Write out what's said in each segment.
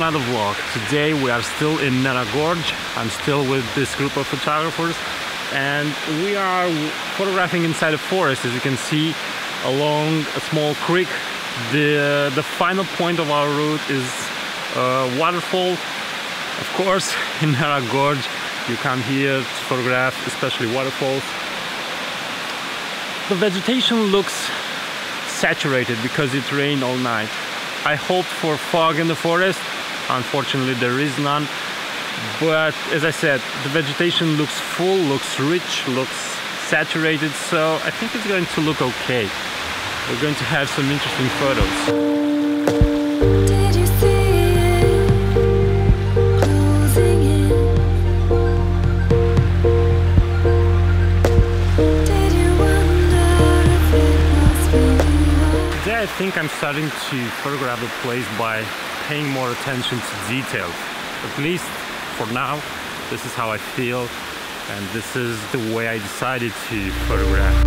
vlog. Today we are still in Nera Gorge. I'm still with this group of photographers and we are photographing inside a forest as you can see along a small creek. The, the final point of our route is a waterfall. Of course in Nera Gorge you come here to photograph especially waterfalls. The vegetation looks saturated because it rained all night. I hoped for fog in the forest. Unfortunately, there is none. But as I said, the vegetation looks full, looks rich, looks saturated, so I think it's going to look okay. We're going to have some interesting photos. Think I'm starting to photograph the place by paying more attention to details. At least for now, this is how I feel and this is the way I decided to photograph.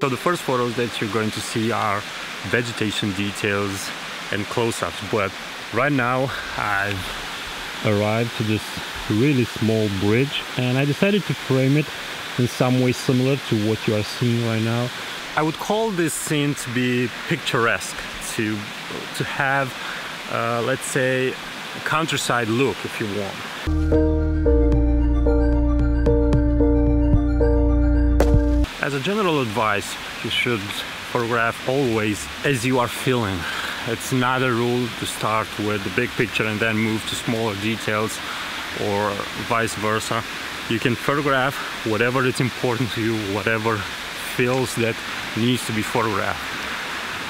So the first photos that you're going to see are vegetation details and close-ups, but right now I've arrived to this really small bridge and I decided to frame it in some way similar to what you are seeing right now. I would call this scene to be picturesque, to, to have, uh, let's say, a countryside look if you want. As a general advice, you should photograph always as you are feeling it's not a rule to start with the big picture and then move to smaller details or vice versa. You can photograph whatever is important to you, whatever feels that needs to be photographed.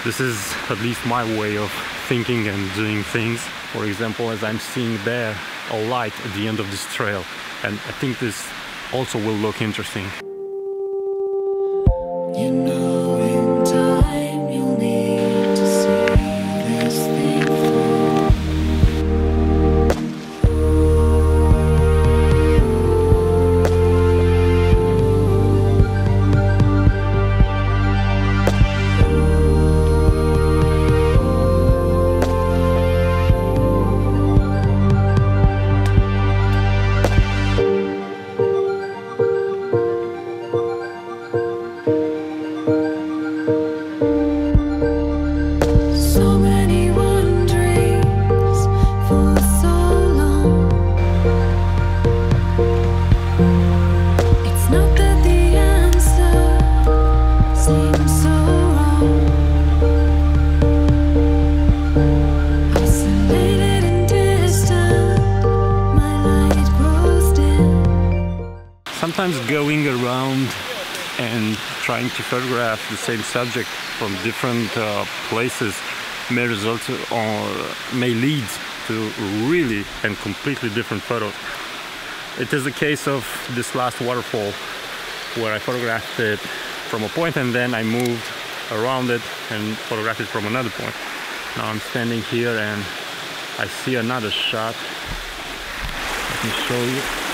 This is at least my way of thinking and doing things. For example, as I'm seeing there, a light at the end of this trail. And I think this also will look interesting. You know sometimes going around and trying to photograph the same subject from different uh, places may result or may lead to really and completely different photos. It is the case of this last waterfall where I photographed it from a point and then I moved around it and photographed it from another point. Now I'm standing here and I see another shot. Let me show you. you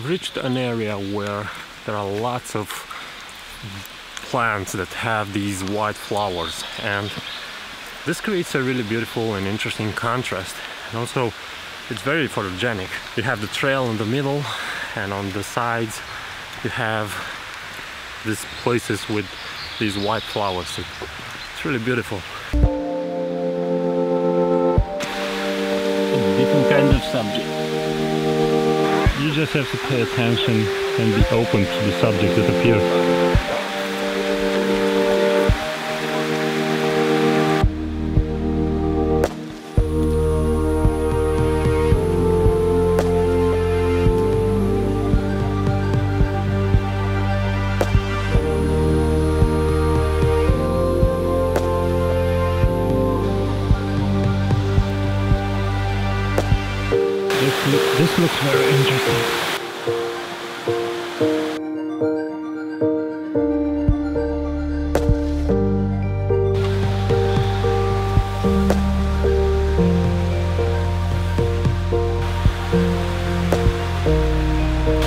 We've reached an area where there are lots of plants that have these white flowers and this creates a really beautiful and interesting contrast and also it's very photogenic. You have the trail in the middle and on the sides you have these places with these white flowers. It's really beautiful. Just have to pay attention and be open to the subject that appears. Looks very interesting.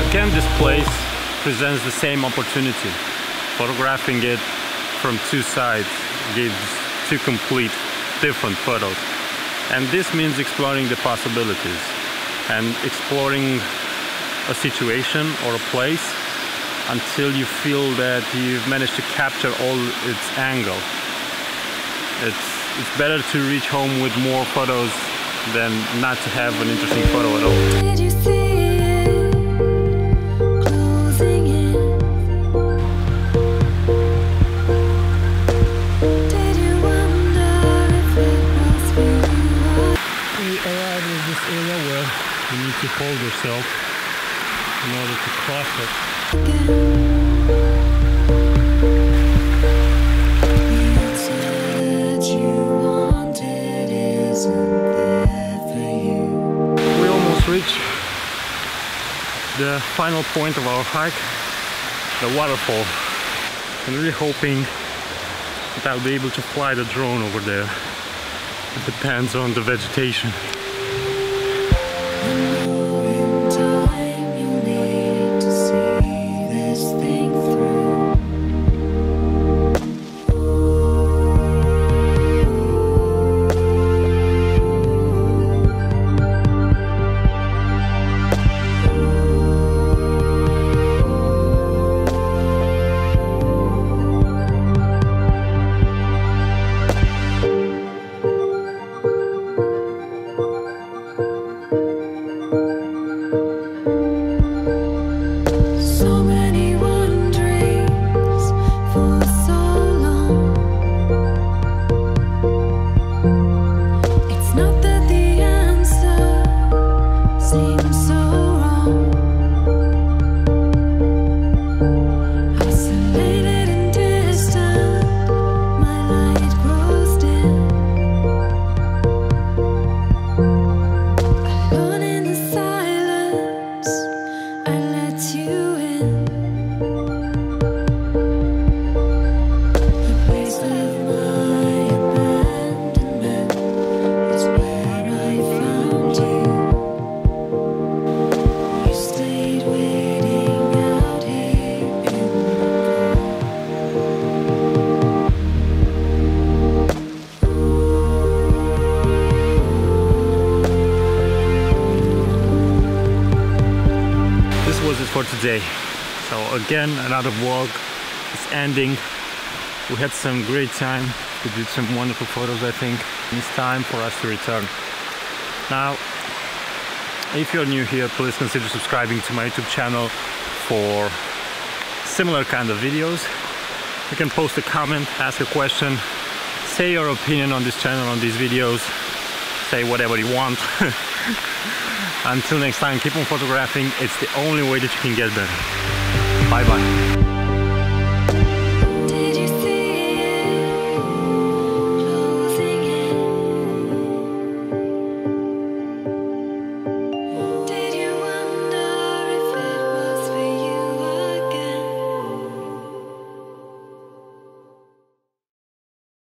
Again, this place presents the same opportunity. Photographing it from two sides gives two complete different photos. And this means exploring the possibilities and exploring a situation or a place until you feel that you've managed to capture all its angle. It's, it's better to reach home with more photos than not to have an interesting photo at all. Hold yourself in order to cross it. We almost reached the final point of our hike, the waterfall. I'm really hoping that I'll be able to fly the drone over there. It depends on the vegetation. For today. So again, another vlog is ending. We had some great time. We did some wonderful photos, I think. It's time for us to return. Now, if you're new here, please consider subscribing to my YouTube channel for similar kind of videos. You can post a comment, ask a question, say your opinion on this channel, on these videos, say whatever you want. Until next time, keep on photographing. It's the only way that you can get better. Bye bye.